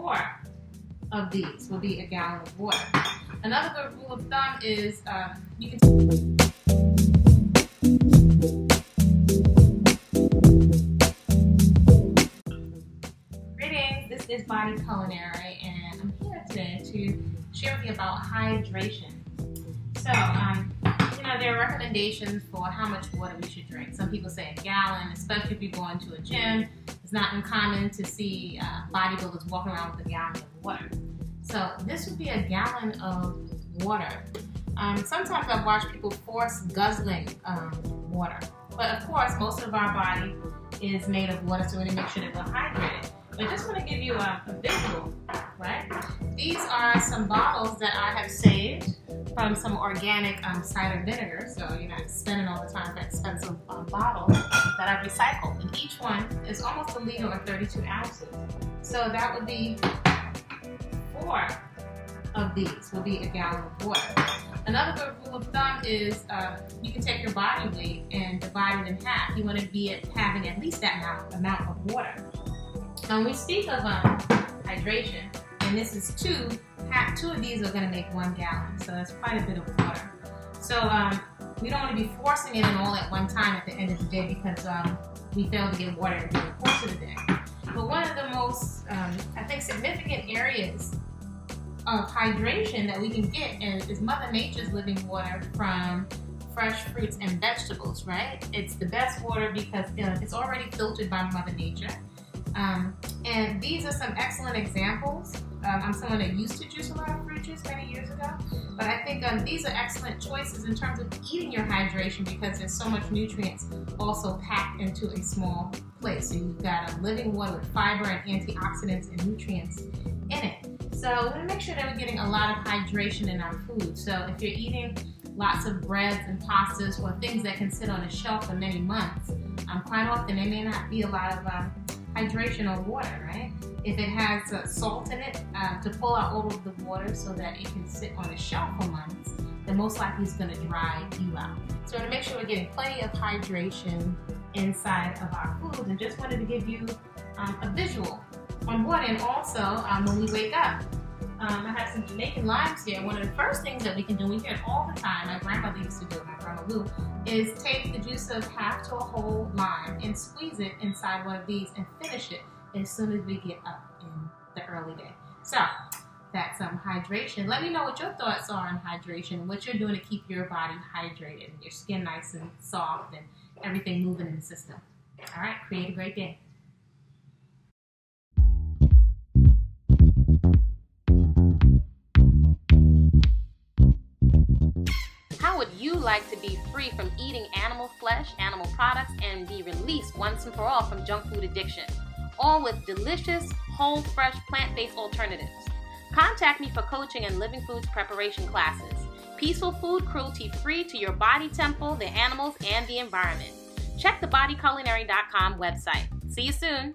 four of these will be a gallon of water. Another good rule of thumb is uh, you can. Greetings, this is Body Culinary, and I'm here today to share with you about hydration. So, um, you know, there are recommendations for how much water we should drink. Some people say a gallon, especially if you're going to a gym. It's not uncommon to see uh, bodybuilders walking around with a gallon of water. So this would be a gallon of water. Um, sometimes I've watched people force guzzling um, water. But of course, most of our body is made of water, so we need to make sure that we're hydrated. But I just want to give you a, a visual, right? These are some bottles that I have saved from some organic um, cider vinegar, so you're not spending all the time for expensive um, bottles that I've recycled. Each one is almost a liter or 32 ounces. So that would be four of these will be a gallon of water. Another good rule of thumb is uh, you can take your body weight and divide it in half. You want to be at having at least that amount, amount of water. When we speak of um, hydration, and this is two, half, two of these are going to make one gallon, so that's quite a bit of water. So um, we don't want to be forcing it in all at one time at the end of the day because um, we fail to get water during the course of the day. But one of the most, um, I think, significant areas of hydration that we can get is, is Mother Nature's living water from fresh fruits and vegetables, right? It's the best water because it's already filtered by Mother Nature. Um, and these are some excellent examples. Um, I'm someone that used to juice a lot of fruit juice many years ago, but I think um, these are excellent choices in terms of eating your hydration because there's so much nutrients also packed into a small place. So you've got a living water with fiber and antioxidants and nutrients in it. So we want to make sure that we're getting a lot of hydration in our food. So if you're eating lots of breads and pastas or things that can sit on a shelf for many months, um, quite often there may not be a lot of um, hydration or water, right? If it has uh, salt in it, uh, to pull out all of the water so that it can sit on a shelf for months, then most likely it's going to dry you out. So to make sure we're getting plenty of hydration inside of our foods and just wanted to give you um, a visual on what and also um, when we wake up. Um, I have some Jamaican limes here. One of the first things that we can do, we hear it all the time, my grandmother used to do it, my grandma Lou, is take the juice of half to a whole lime and squeeze it inside one of these and finish it as soon as we get up in the early day. So that's some um, hydration. Let me know what your thoughts are on hydration, what you're doing to keep your body hydrated, your skin nice and soft, and everything moving in the system. All right, create a great day. Like to be free from eating animal flesh, animal products, and be released once and for all from junk food addiction, all with delicious, whole, fresh, plant based alternatives. Contact me for coaching and living foods preparation classes. Peaceful food, cruelty free to your body temple, the animals, and the environment. Check the bodyculinary.com website. See you soon.